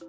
you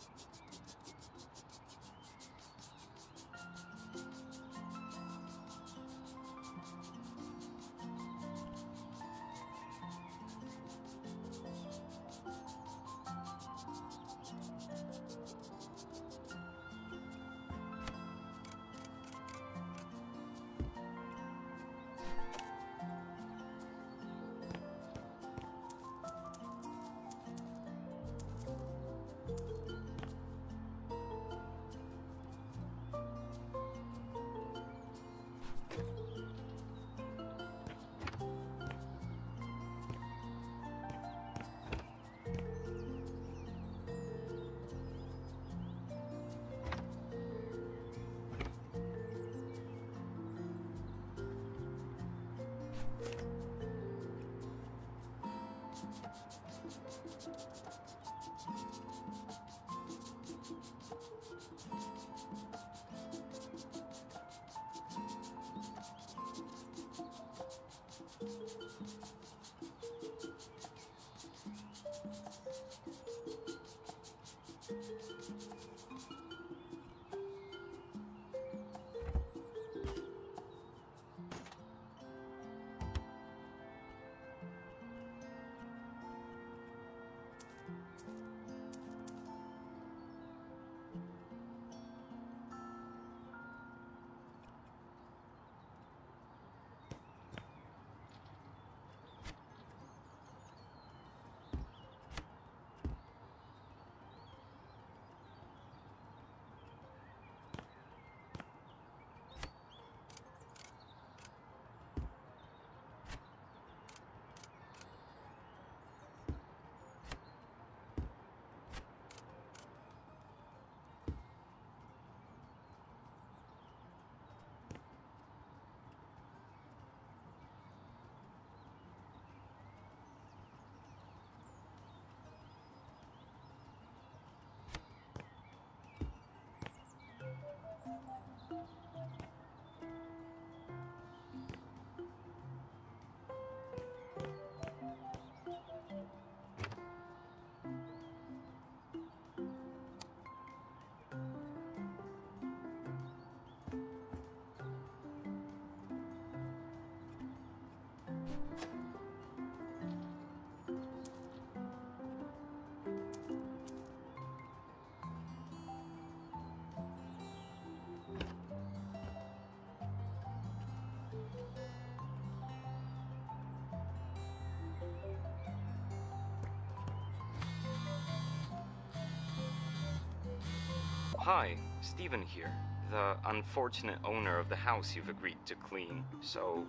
Hi, Stephen here, the unfortunate owner of the house you've agreed to clean. So,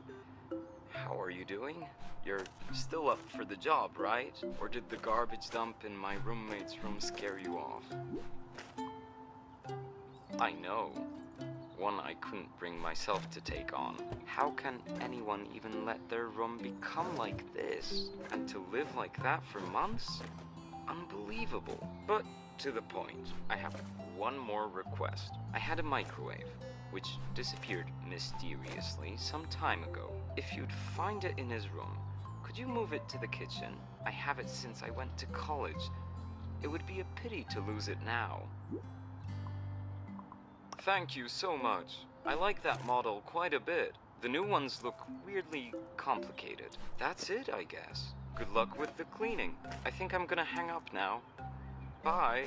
how are you doing? You're still up for the job, right? Or did the garbage dump in my roommate's room scare you off? I know. One I couldn't bring myself to take on. How can anyone even let their room become like this? And to live like that for months? Unbelievable. But to the point, I have one more request. I had a microwave, which disappeared mysteriously some time ago. If you'd find it in his room, could you move it to the kitchen? I have it since I went to college. It would be a pity to lose it now. Thank you so much. I like that model quite a bit. The new ones look weirdly complicated. That's it, I guess. Good luck with the cleaning. I think I'm gonna hang up now. Bye.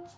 Thank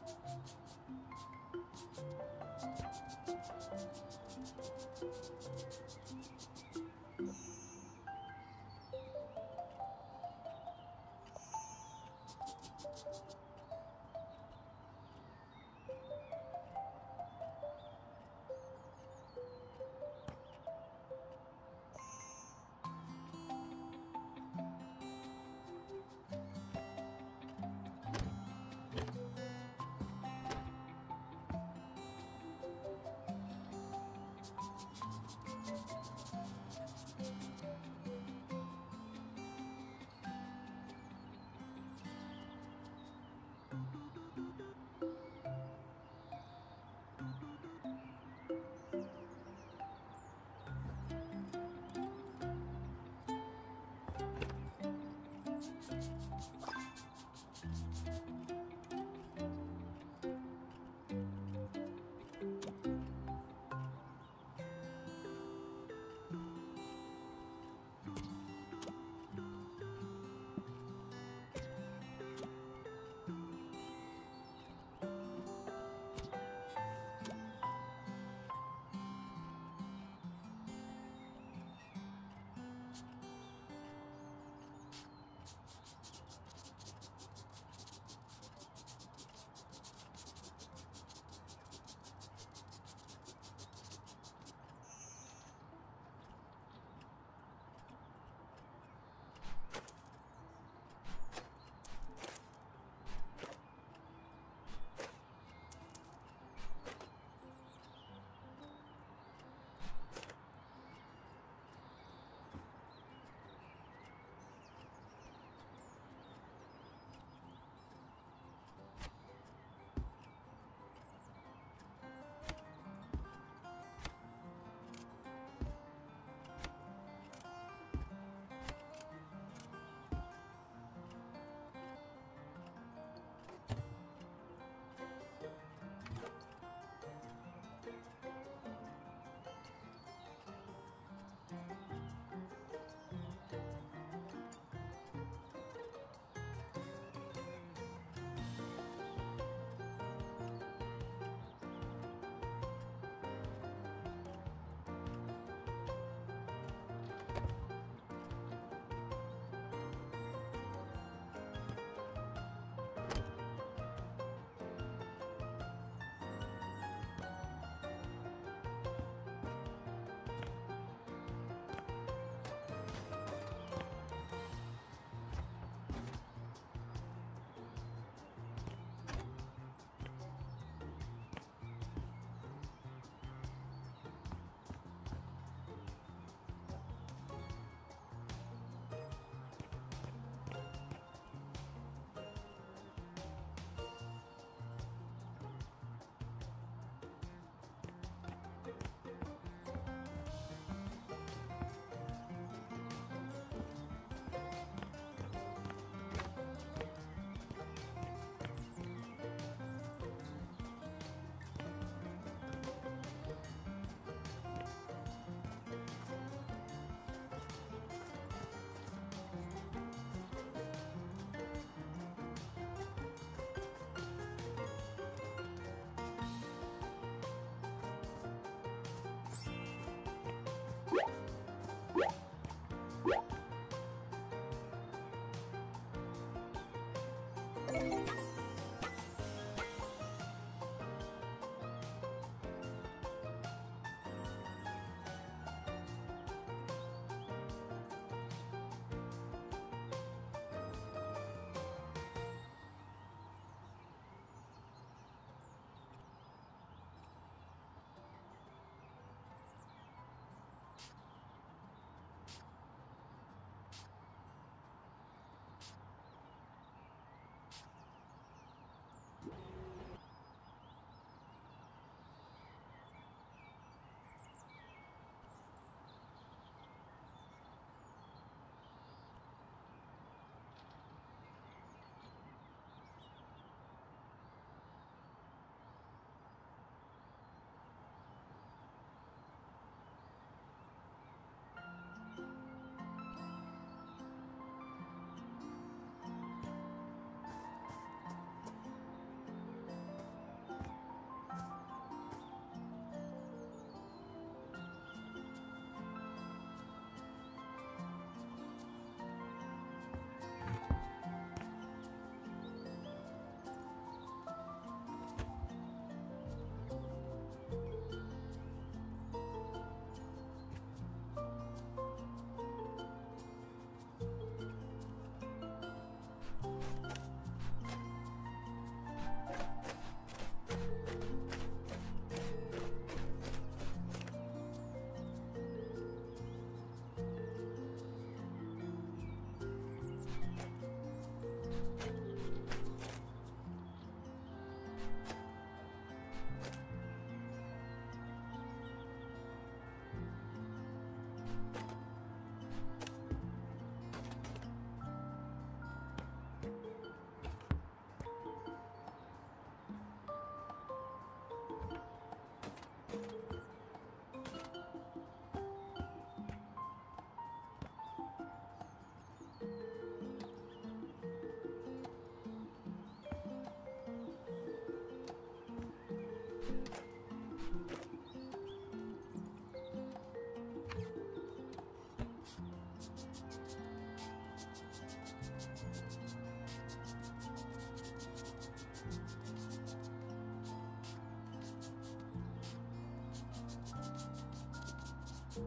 Thank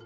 you.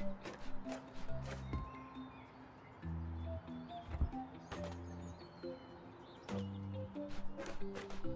Thank you.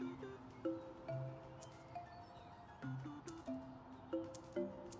Thank you.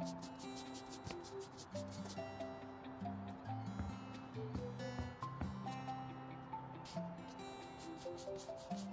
Thank you.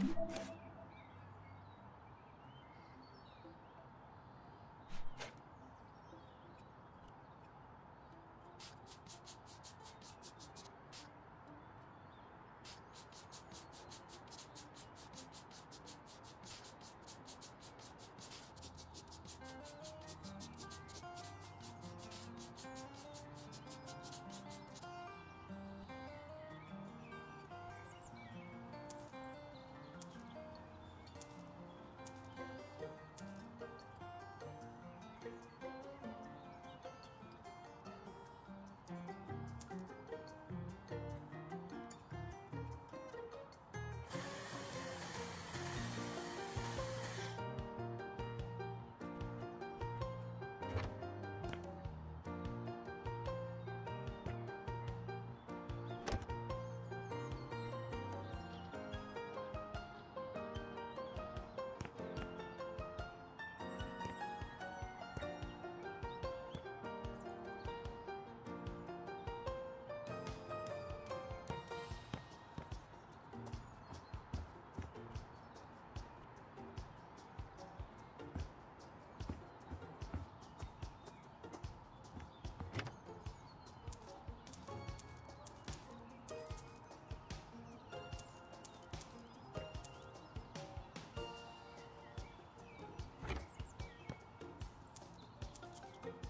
You